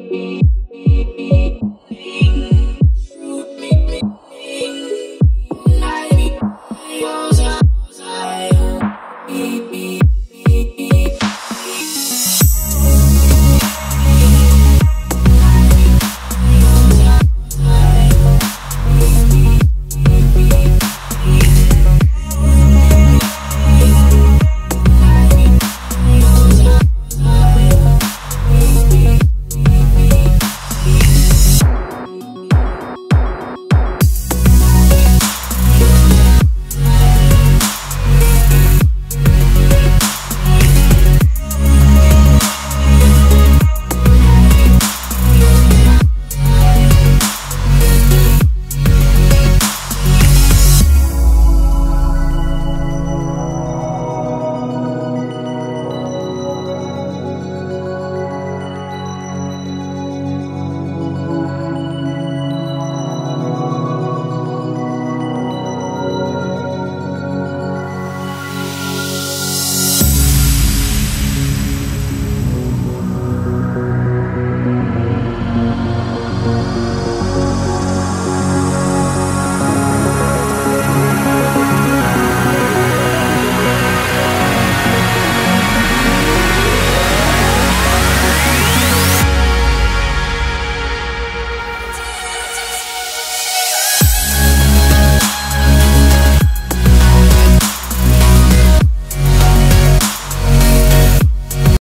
me.